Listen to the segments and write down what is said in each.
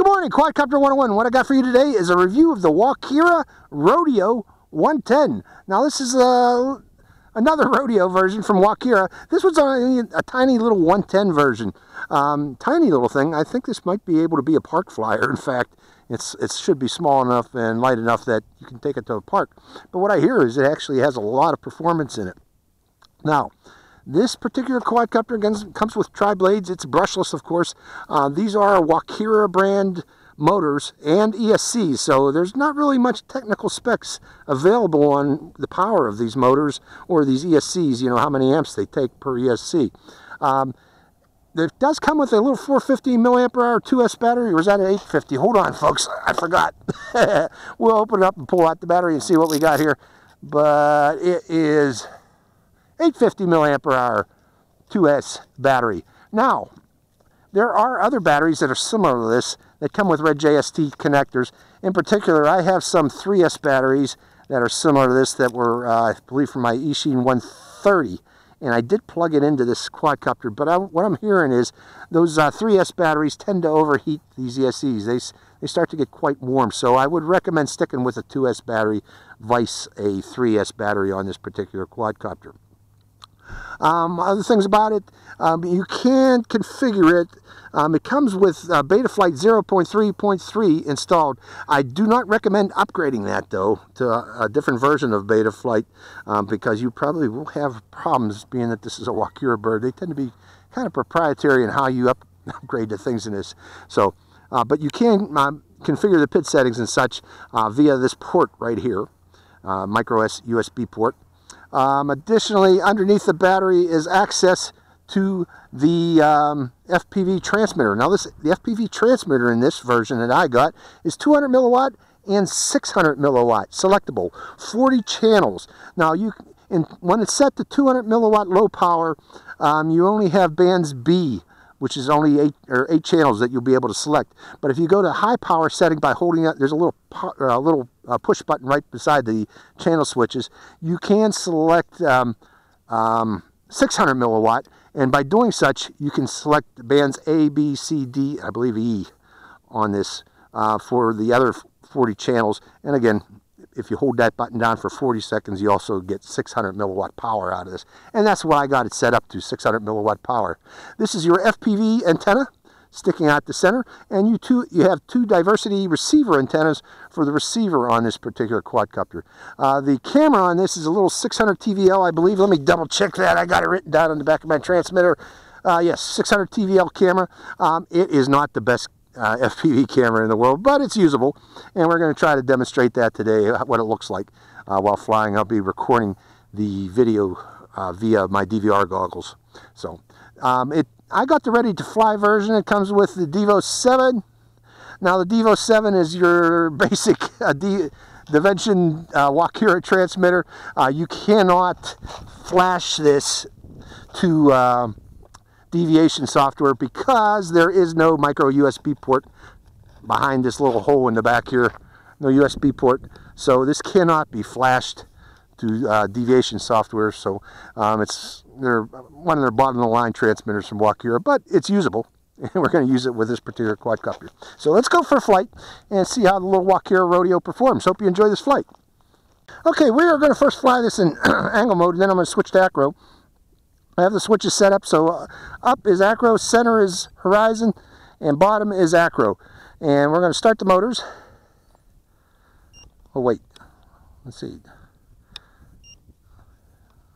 Good morning, Quadcopter 101. What I got for you today is a review of the Walkera Rodeo 110. Now, this is a, another rodeo version from Walkera. This was only a tiny little 110 version. Um, tiny little thing. I think this might be able to be a park flyer. In fact, it's it should be small enough and light enough that you can take it to a park. But what I hear is it actually has a lot of performance in it. Now, this particular quadcopter comes with tri-blades. It's brushless, of course. Uh, these are Walkera brand motors and ESCs, so there's not really much technical specs available on the power of these motors or these ESCs, you know, how many amps they take per ESC. Um, it does come with a little 450 milliampere hour 2S battery, or is that an 850? Hold on, folks, I forgot. we'll open it up and pull out the battery and see what we got here. But it is 850 milliampere hour 2S battery. Now, there are other batteries that are similar to this that come with red JST connectors. In particular, I have some 3S batteries that are similar to this that were, uh, I believe, from my Eachine 130. And I did plug it into this quadcopter, but I, what I'm hearing is those uh, 3S batteries tend to overheat these ESCs. They, they start to get quite warm, so I would recommend sticking with a 2S battery vice a 3S battery on this particular quadcopter. Um, other things about it, um, you can configure it. Um, it comes with uh, Betaflight 0.3.3 installed. I do not recommend upgrading that though to a, a different version of Betaflight um, because you probably will have problems being that this is a Walkera bird. They tend to be kind of proprietary in how you up, upgrade the things in this. So, uh, but you can um, configure the PID settings and such uh, via this port right here, uh, micro USB port. Um, additionally, underneath the battery is access to the um, FPV transmitter. Now, this the FPV transmitter in this version that I got is 200 milliwatt and 600 milliwatt selectable, 40 channels. Now, you in, when it's set to 200 milliwatt low power, um, you only have bands B which is only eight or eight channels that you'll be able to select. But if you go to high power setting by holding up, there's a little a little uh, push button right beside the channel switches. You can select um, um, 600 milliwatt, and by doing such, you can select bands A, B, C, D, I believe E on this uh, for the other 40 channels. And again, if you hold that button down for 40 seconds, you also get 600 milliwatt power out of this. And that's what I got it set up to, 600 milliwatt power. This is your FPV antenna sticking out the center, and you two you have two diversity receiver antennas for the receiver on this particular quadcopter. Uh, the camera on this is a little 600 TVL, I believe. Let me double check that. I got it written down on the back of my transmitter. Uh, yes, 600 TVL camera. Um, it is not the best uh, FPV camera in the world, but it's usable. And we're going to try to demonstrate that today, uh, what it looks like uh, while flying. I'll be recording the video uh, via my DVR goggles. So um, it, I got the ready to fly version. It comes with the Devo 7. Now the Devo 7 is your basic uh, D Dimension uh, Walkera transmitter. Uh, you cannot flash this to um, deviation software because there is no micro USB port behind this little hole in the back here. No USB port. So this cannot be flashed to uh, deviation software. So um, it's they're one of their bottom of the line transmitters from Walkera, but it's usable. And we're going to use it with this particular quadcopter. So let's go for a flight and see how the little Walkera Rodeo performs. Hope you enjoy this flight. Okay, we are going to first fly this in angle mode, and then I'm going to switch to acro. I have the switches set up so uh, up is acro, center is horizon, and bottom is acro. And we're going to start the motors. Oh wait, let's see.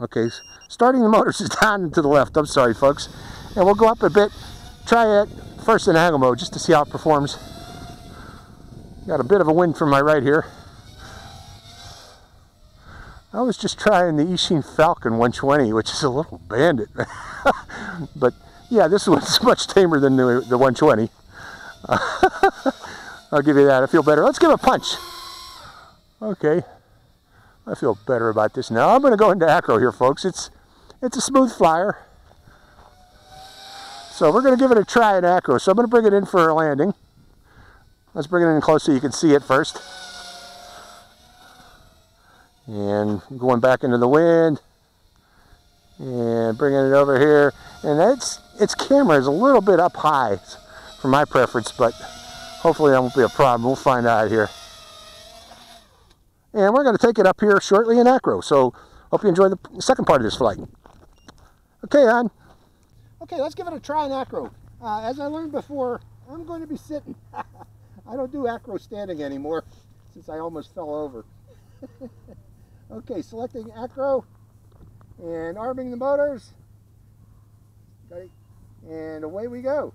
Okay, starting the motors is down to the left. I'm sorry folks. And we'll go up a bit, try it first in angle mode just to see how it performs. Got a bit of a wind from my right here. I was just trying the Eachine Falcon 120, which is a little bandit. but yeah, this one's much tamer than the, the 120. I'll give you that. I feel better. Let's give a punch. Okay. I feel better about this now. I'm going to go into acro here, folks. It's it's a smooth flyer. So we're going to give it a try in acro. So I'm going to bring it in for a landing. Let's bring it in close so you can see it first and going back into the wind and bringing it over here and that's its camera is a little bit up high for my preference but Hopefully that won't be a problem. We'll find out here. And we're going to take it up here shortly in acro. So hope you enjoy the second part of this flight. Okay, on. Okay, let's give it a try in acro. Uh, as I learned before, I'm going to be sitting. I don't do acro standing anymore since I almost fell over. okay, selecting acro and arming the motors. Okay, and away we go.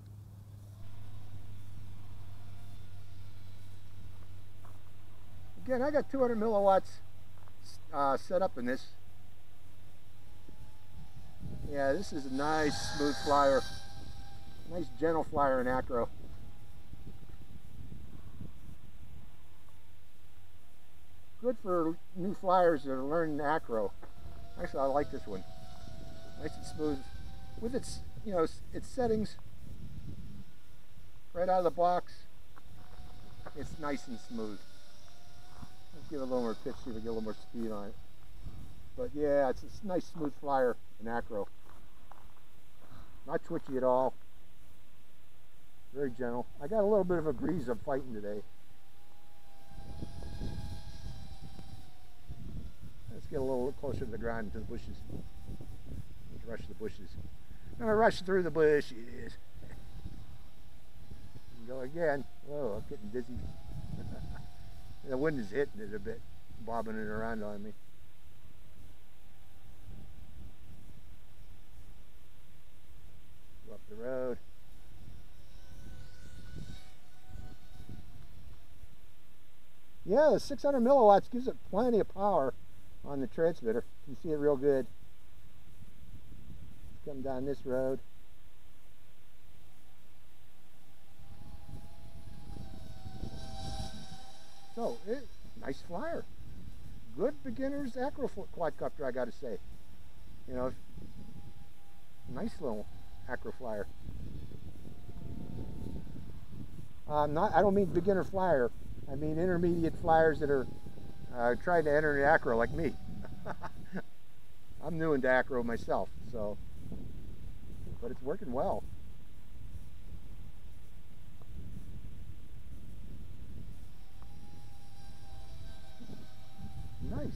Again, I got 200 milliwatts uh, set up in this. Yeah, this is a nice smooth flyer. Nice gentle flyer in acro. Good for new flyers that are learning acro. Actually, I like this one. Nice and smooth. With its, you know, its settings right out of the box, it's nice and smooth. Let's give it a little more pitch, see if we get a little more speed on it. But yeah, it's a nice smooth flyer in acro. Not twitchy at all. Very gentle. I got a little bit of a breeze I'm fighting today. Let's get a little closer to the ground to the bushes. Let's rush the bushes. I'm gonna rush through the bushes. Go again. Whoa, I'm getting dizzy. the wind is hitting it a bit, bobbing it around on me. Go up the road. Yeah, the 600 milliwatts gives it plenty of power on the transmitter. You see it real good. Come down this road. So, it, nice flyer. Good beginner's acro quadcopter, I got to say. You know, nice little acro flyer. Uh, not, I don't mean beginner flyer. I mean intermediate flyers that are uh, trying to enter the acro like me. I'm new into acro myself, so, but it's working well. Nice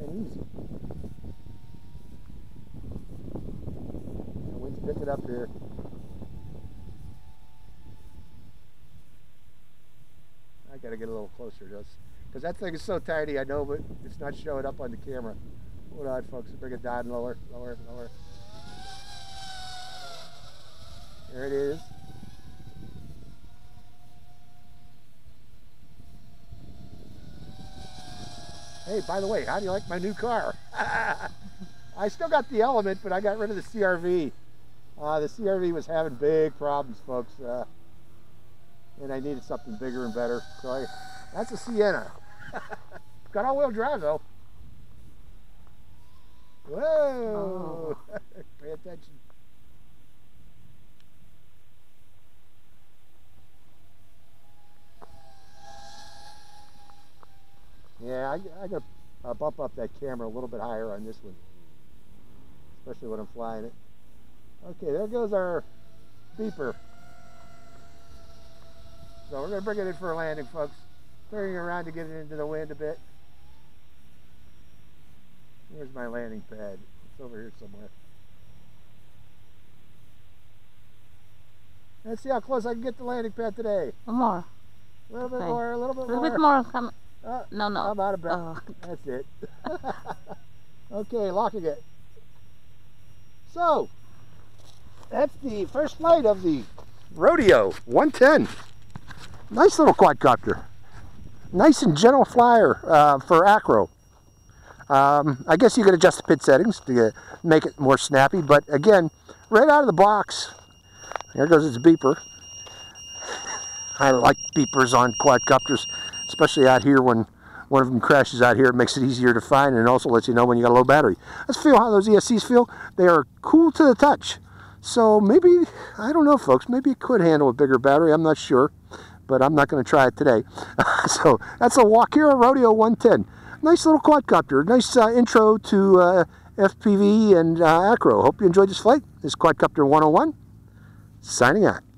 and easy. The wind's picking up here. I got to get a little closer to. Because that thing is so tiny, I know, but it's not showing up on the camera. Hold on, folks. Bring it down lower, lower, lower. There it is. Hey, by the way, how do you like my new car? I still got the Element, but I got rid of the CRV. Uh, the CRV was having big problems, folks. Uh, and I needed something bigger and better. So I, that's a Sienna. Got all-wheel drive though. Whoa! Oh. Pay attention. Yeah, I, I gotta uh, bump up that camera a little bit higher on this one, especially when I'm flying it. Okay, there goes our beeper. So we're going to bring it in for a landing, folks. Turning around to get it into the wind a bit. Here's my landing pad. It's over here somewhere. Let's see how close I can get the landing pad today. More. A little bit okay. more, a little bit more. A little bit more. Uh, no, no. I'm out of breath. Oh. That's it. okay, locking it. So, that's the first flight of the Rodeo 110. Nice little quadcopter. Nice and gentle flyer uh, for acro. Um, I guess you can adjust the PID settings to get, make it more snappy, but again, right out of the box, there goes its beeper. I like beepers on quadcopters, especially out here when one of them crashes out here. It makes it easier to find and also lets you know when you got a low battery. Let's feel how those ESCs feel. They are cool to the touch. So maybe, I don't know folks, maybe it could handle a bigger battery. I'm not sure but I'm not going to try it today. so that's a Walkera Rodeo 110. Nice little quadcopter. Nice uh, intro to uh, FPV and uh, acro. Hope you enjoyed this flight. This is Quadcopter 101. Signing out.